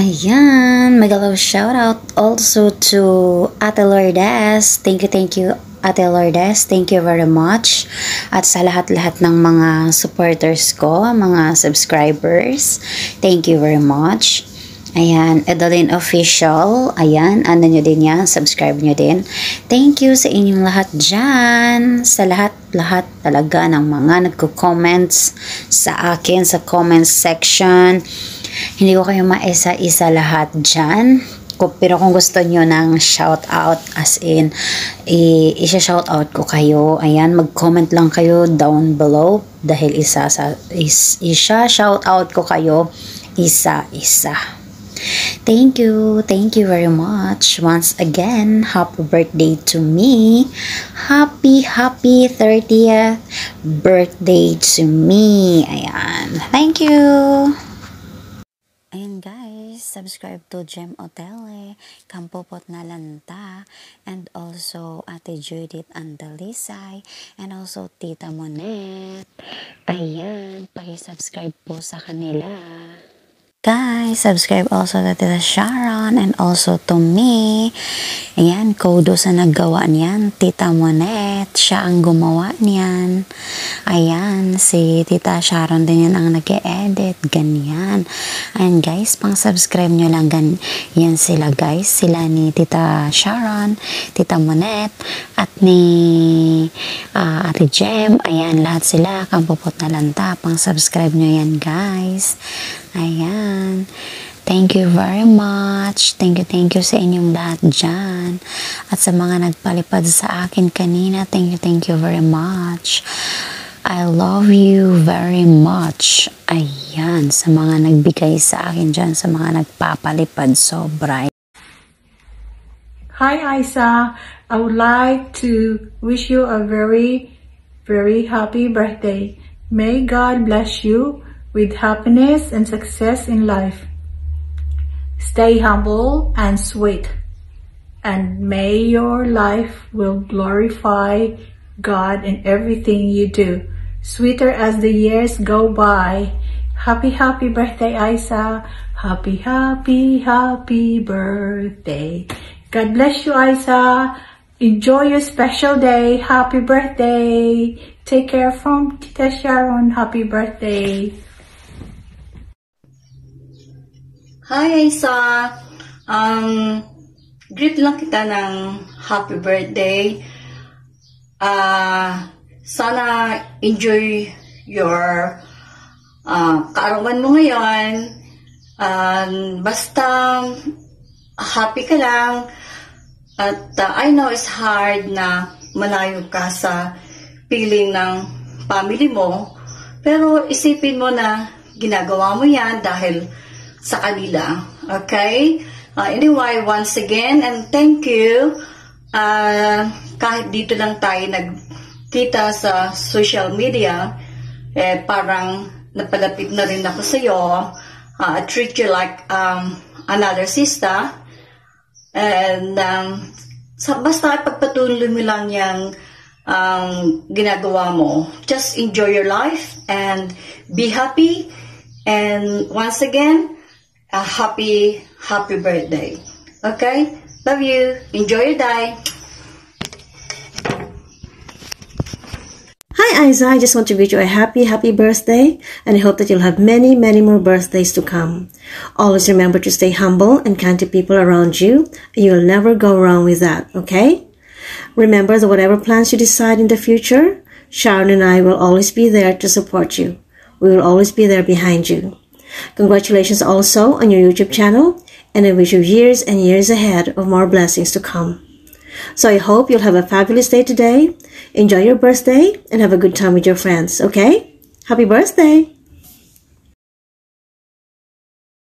Ayan, magalaw shout out also to Ate Lourdes. Thank you, thank you Ate Lourdes. Thank you very much. At sa lahat-lahat ng mga supporters ko, mga subscribers, thank you very much. Ayan, Edeline Official. Ayan, ano nyo din yan. Subscribe nyo din. Thank you sa inyong lahat dyan. Sa lahat-lahat talaga ng mga nagko-comments sa akin sa comments section. Hindi ko kayo maisa-isa lahat dyan. Pero kung gusto nyo ng shout out as in, i-shout out ko kayo. Ayan, mag-comment lang kayo down below dahil isa sa is, isa shout out ko kayo isa-isa. Thank you. Thank you very much. Once again, happy birthday to me. Happy, happy 30th birthday to me. Ayan. Thank you. Subscribe to Gem Otele, Kampopot na Lanta, and also Ate Judith Andalisay, and also Tita Monet. Ayan, paki-subscribe po sa kanila. Guys, subscribe also to Tita Sharon and also to me. Ayan, kodo sa naggawa niyan. Tita Monet, siya ang gumawa niyan. Ayan, si Tita Sharon din yan ang nag edit Ganyan. Ayan guys, pang subscribe nyo lang. Gan yan sila guys. Sila ni Tita Sharon, Tita Monet, at ni uh, Ate Jem. Ayan, lahat sila. Kampupot na lanta. Pang subscribe nyo yan guys. Ayan. Thank you very much. Thank you, thank you sa inyong lahat dyan. At sa mga nagpalipad sa akin kanina, thank you, thank you very much. I love you very much. Ayan, sa mga nagbigay sa akin dyan, sa mga nagpapalipad, sobra. Hi, Isa. I would like to wish you a very, very happy birthday. May God bless you with happiness and success in life. Stay humble and sweet, and may your life will glorify God in everything you do. Sweeter as the years go by. Happy, happy birthday, Isa. Happy, happy, happy birthday. God bless you, Isa. Enjoy your special day. Happy birthday. Take care from Tita Sharon. Happy birthday. Hi, Isa. Um, greet lang kita ng happy birthday. Uh, sana enjoy your uh, kaarawan mo ngayon. Um, basta happy ka lang. At uh, I know it's hard na malayo ka sa piling ng family mo. Pero isipin mo na ginagawa mo yan dahil sa kanila. Okay? Uh, anyway, once again, and thank you. Uh, kahit dito lang tayo nagkita sa social media, eh, parang napalapit na rin ako sa iyo. Uh, I treat you like um, another sister. And um, sa, basta pagpatuloy mo lang yung um, ginagawa mo. Just enjoy your life and be happy. And once again, a happy, happy birthday. Okay? Love you. Enjoy your day. Hi, I just want to wish you a happy, happy birthday, and I hope that you'll have many, many more birthdays to come. Always remember to stay humble and kind to people around you. You'll never go wrong with that, okay? Remember that whatever plans you decide in the future, Sharon and I will always be there to support you. We will always be there behind you. Congratulations also on your YouTube channel, and I wish you years and years ahead of more blessings to come. So I hope you'll have a fabulous day today. Enjoy your birthday and have a good time with your friends, okay? Happy birthday!